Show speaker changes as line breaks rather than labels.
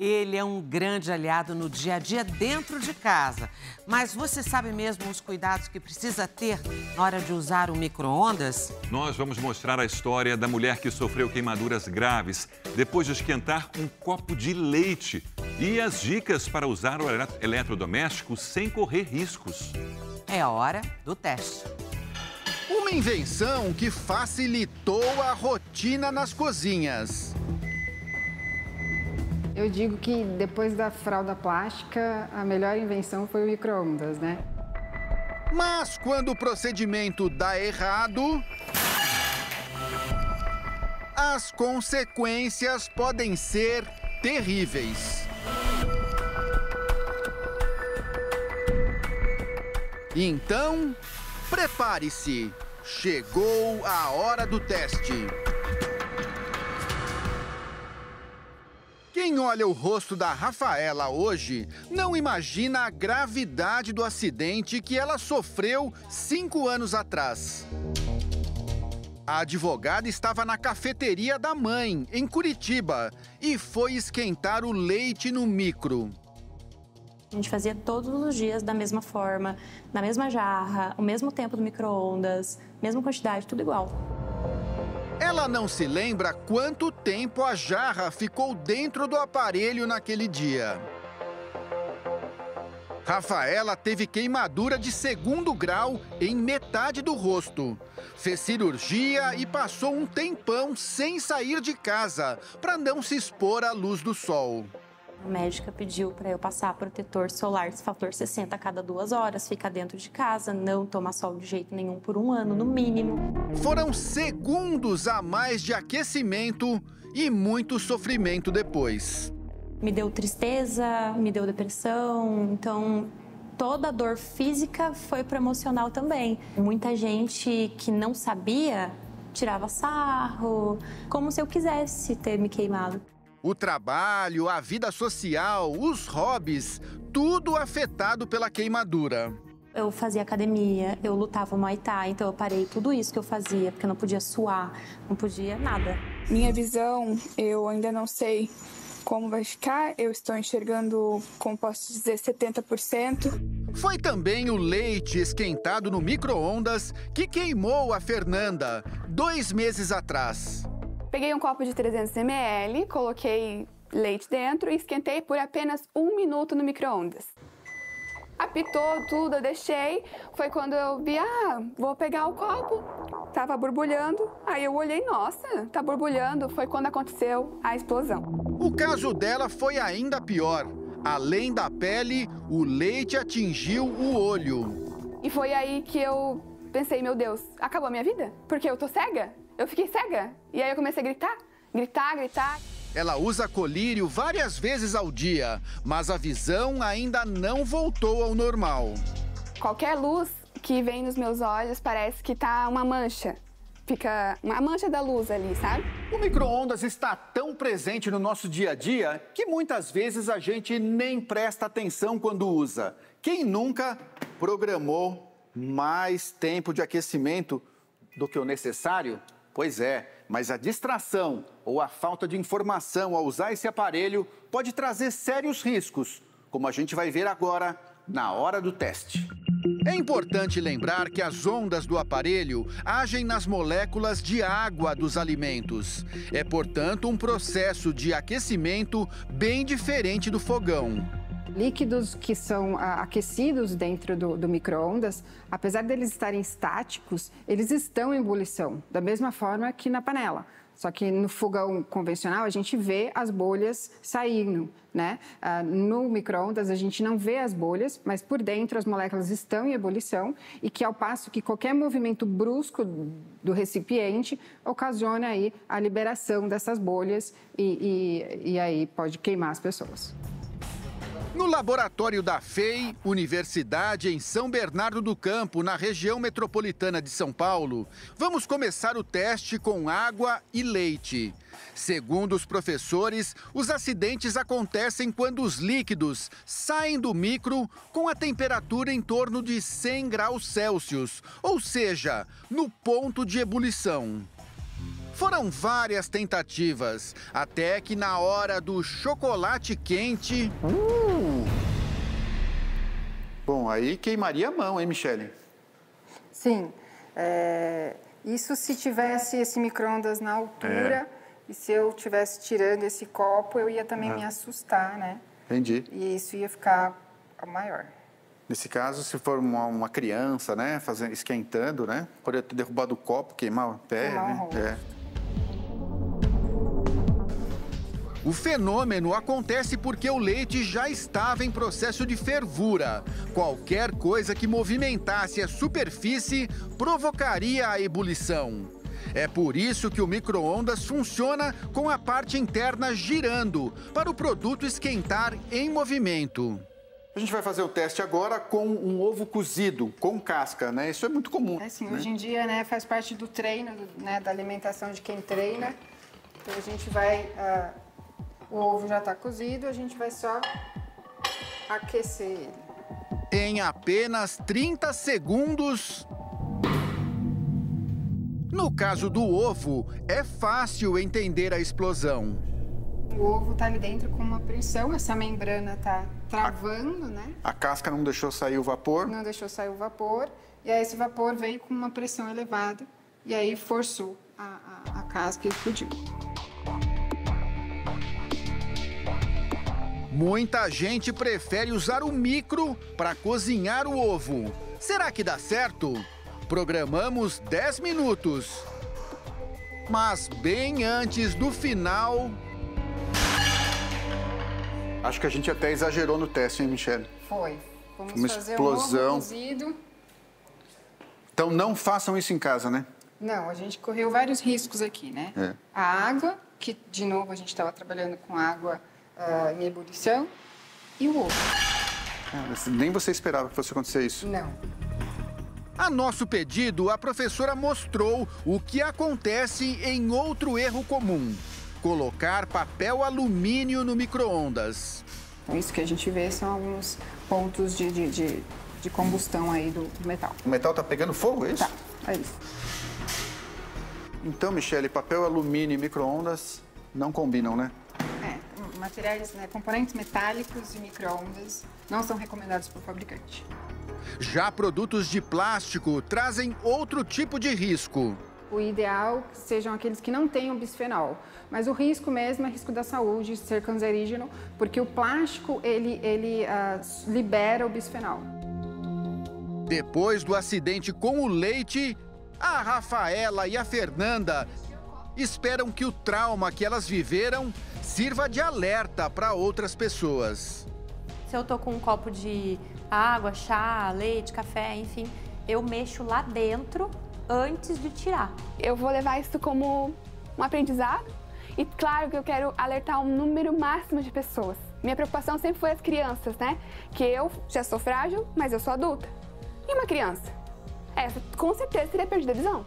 Ele é um grande aliado no dia a dia dentro de casa. Mas você sabe mesmo os cuidados que precisa ter na hora de usar o micro-ondas?
Nós vamos mostrar a história da mulher que sofreu queimaduras graves depois de esquentar um copo de leite e as dicas para usar o eletrodoméstico sem correr riscos.
É hora do teste.
Uma invenção que facilitou a rotina nas cozinhas.
Eu digo que depois da fralda plástica, a melhor invenção foi o micro-ondas, né?
Mas quando o procedimento dá errado, as consequências podem ser terríveis. Então, prepare-se. Chegou a hora do teste. Quem olha o rosto da Rafaela hoje não imagina a gravidade do acidente que ela sofreu cinco anos atrás. A advogada estava na cafeteria da mãe, em Curitiba, e foi esquentar o leite no micro.
A gente fazia todos os dias da mesma forma, na mesma jarra, o mesmo tempo do micro-ondas, mesma quantidade, tudo igual.
Ela não se lembra quanto tempo a jarra ficou dentro do aparelho naquele dia. Rafaela teve queimadura de segundo grau em metade do rosto. Fez cirurgia e passou um tempão sem sair de casa para não se expor à luz do sol.
A médica pediu para eu passar protetor solar fator 60 a cada duas horas, ficar dentro de casa, não tomar sol de jeito nenhum por um ano, no mínimo.
Foram segundos a mais de aquecimento e muito sofrimento depois.
Me deu tristeza, me deu depressão, então toda a dor física foi para emocional também. Muita gente que não sabia tirava sarro, como se eu quisesse ter me queimado.
O trabalho, a vida social, os hobbies, tudo afetado pela queimadura.
Eu fazia academia, eu lutava Muay Thai, então eu parei tudo isso que eu fazia, porque eu não podia suar, não podia nada.
Minha visão, eu ainda não sei como vai ficar, eu estou enxergando, como posso dizer, 70%.
Foi também o leite esquentado no micro-ondas que queimou a Fernanda dois meses atrás.
Peguei um copo de 300 ml, coloquei leite dentro e esquentei por apenas um minuto no micro-ondas. Apitou tudo, eu deixei. Foi quando eu vi, ah, vou pegar o copo. Tava borbulhando. Aí eu olhei, nossa, tá borbulhando. Foi quando aconteceu a explosão.
O caso dela foi ainda pior. Além da pele, o leite atingiu o olho.
E foi aí que eu pensei, meu Deus, acabou a minha vida? Porque eu tô cega? Eu fiquei cega. E aí eu comecei a gritar, gritar, gritar.
Ela usa colírio várias vezes ao dia, mas a visão ainda não voltou ao normal.
Qualquer luz que vem nos meus olhos parece que tá uma mancha. Fica uma mancha da luz ali, sabe?
O micro-ondas está tão presente no nosso dia a dia que muitas vezes a gente nem presta atenção quando usa. Quem nunca programou mais tempo de aquecimento do que o necessário? Pois é, mas a distração ou a falta de informação ao usar esse aparelho pode trazer sérios riscos, como a gente vai ver agora na hora do teste. É importante lembrar que as ondas do aparelho agem nas moléculas de água dos alimentos. É, portanto, um processo de aquecimento bem diferente do fogão.
Líquidos que são ah, aquecidos dentro do, do micro-ondas, apesar deles estarem estáticos, eles estão em ebulição, da mesma forma que na panela. Só que no fogão convencional a gente vê as bolhas saindo, né? Ah, no micro-ondas a gente não vê as bolhas, mas por dentro as moléculas estão em ebulição e que ao passo que qualquer movimento brusco do recipiente ocasiona aí a liberação dessas bolhas e, e, e aí pode queimar as pessoas.
No laboratório da FEI, Universidade em São Bernardo do Campo, na região metropolitana de São Paulo, vamos começar o teste com água e leite. Segundo os professores, os acidentes acontecem quando os líquidos saem do micro com a temperatura em torno de 100 graus Celsius, ou seja, no ponto de ebulição. Foram várias tentativas, até que na hora do chocolate quente. Uh! Bom, aí queimaria a mão, hein, Michele?
Sim. É... Isso se tivesse esse micro-ondas na altura. É e se eu estivesse tirando esse copo, eu ia também ah. me assustar, né?
Entendi.
E isso ia ficar maior.
Nesse caso, se for uma, uma criança, né, fazendo, esquentando, né, poderia ter derrubado o copo, queimar o pé, queimar né? É. O fenômeno acontece porque o leite já estava em processo de fervura. Qualquer coisa que movimentasse a superfície provocaria a ebulição. É por isso que o micro-ondas funciona com a parte interna girando, para o produto esquentar em movimento. A gente vai fazer o teste agora com um ovo cozido, com casca, né? Isso é muito comum.
É sim,
né?
hoje em dia né, faz parte do treino, né, da alimentação de quem treina. Então a gente vai. Uh, o ovo já está cozido, a gente vai só aquecer ele.
Em apenas 30 segundos, no caso do ovo, é fácil entender a explosão.
O ovo está ali dentro com uma pressão, essa membrana está travando, né?
A casca não deixou sair o vapor?
Não deixou sair o vapor. E aí esse vapor veio com uma pressão elevada e aí forçou a, a, a casca e explodiu.
Muita gente prefere usar o micro para cozinhar o ovo. Será que dá certo? Programamos 10 minutos. Mas bem antes do final. Acho que a gente até exagerou no teste, hein, Michelle?
Foi. Vamos Uma fazer explosão. Um cozido.
Então não façam isso em casa, né?
Não, a gente correu vários riscos aqui, né? É. A água, que de novo a gente estava trabalhando com água uh, em ebulição, e o ovo.
É, nem você esperava que fosse acontecer isso.
Não.
A nosso pedido, a professora mostrou o que acontece em outro erro comum: colocar papel alumínio no micro-ondas.
Então, isso que a gente vê são alguns pontos de, de, de, de combustão aí do, do, metal.
O metal tá pegando fogo, é isso?
Tá, é isso.
Então, Michele, papel alumínio e micro-ondas não combinam, né?
É, materiais, né, componentes metálicos e micro-ondas não são recomendados pelo fabricante.
Já produtos de plástico trazem outro tipo de risco.
O ideal sejam aqueles que não tenham bisfenol, mas o risco mesmo é risco da saúde, ser cancerígeno, porque o plástico ele, ele uh, libera o bisfenol.
Depois do acidente com o leite, a Rafaela e a Fernanda esperam que o trauma que elas viveram sirva de alerta para outras pessoas.
Se eu tô com um copo de água, chá, leite, café, enfim, eu mexo lá dentro antes de tirar.
Eu vou levar isso como um aprendizado e claro que eu quero alertar um número máximo de pessoas. Minha preocupação sempre foi as crianças, né? Que eu já sou frágil, mas eu sou adulta. E uma criança? Essa com certeza teria perdido a visão.